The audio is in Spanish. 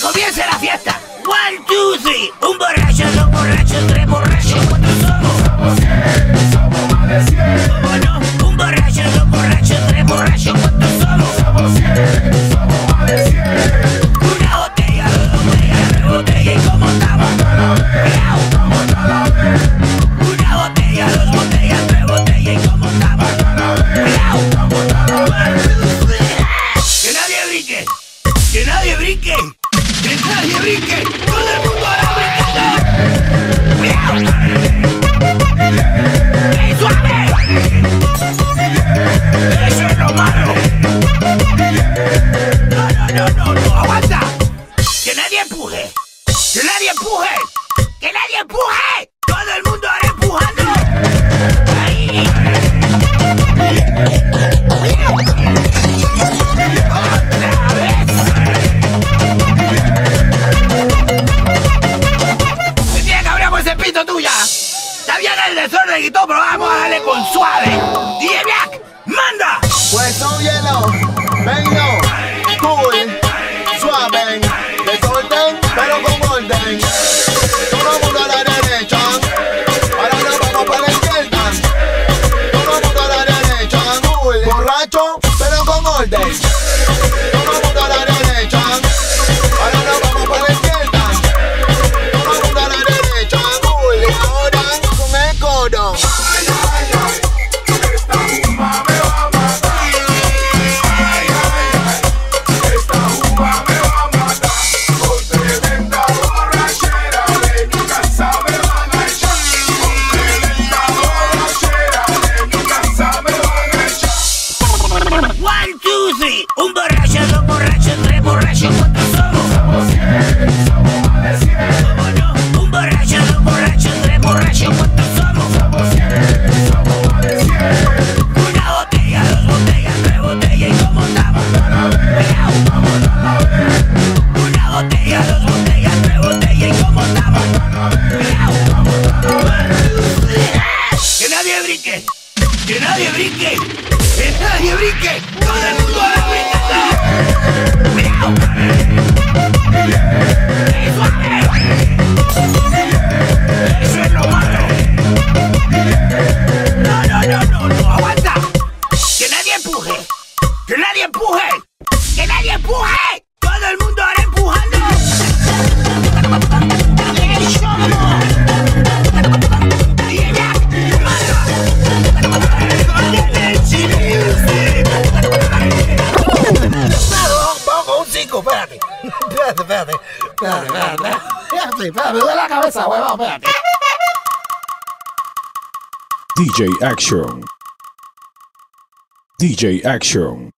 comience la fiesta. One, two, three. Un borracho, dos borrachos, tres borrachos. ¿Cuántos somos? Somos cien, somos más de cien. ¿Cómo no? Un borracho, dos borrachos, tres borrachos. ¿Cuántos somos? Somos cien, somos más de cien. Una botella, dos botellas, tres botellas. ¿Y cómo estamos? Miau. Como cada vez, Una botella, dos botellas, tres botellas. ¿Y cómo estamos? cada vez, Miau. como cada vez. Nadie empuje. Que nadie empuje. Que nadie empuje. Todo el mundo ahora empujando. Me tiene cabreado ese pito tuya. Está bien el desorden y todo, pero vamos a darle con suave. DJ Black, manda. Pues son hielo, vengo, pero Three. Un borracho, dos borrachos, tres borrachos. ¿Cuántos somos? Somos cien, somos más de cien. ¿Cómo no? Un borracho, dos borrachos, tres borrachos. ¿Cuántos somos? Somos cien, somos más de cien. Una botella, dos botellas, tres botellas. ¿Y cómo estamos? Miau. Como cada vez, Una botella, dos botellas, tres botellas. ¿Y cómo estamos? Miau. Que nadie brinque. Que nadie brinque. Que nadie brinque. Empuje. Que nadie empuje. Todo el mundo ahora empujando. Y ella, Vamos, vamos con un 5, espérate. Espérate, espérate. Espérate, espérate. Espérate, espérate, me duele la cabeza, huevón. DJ Action. DJ Action.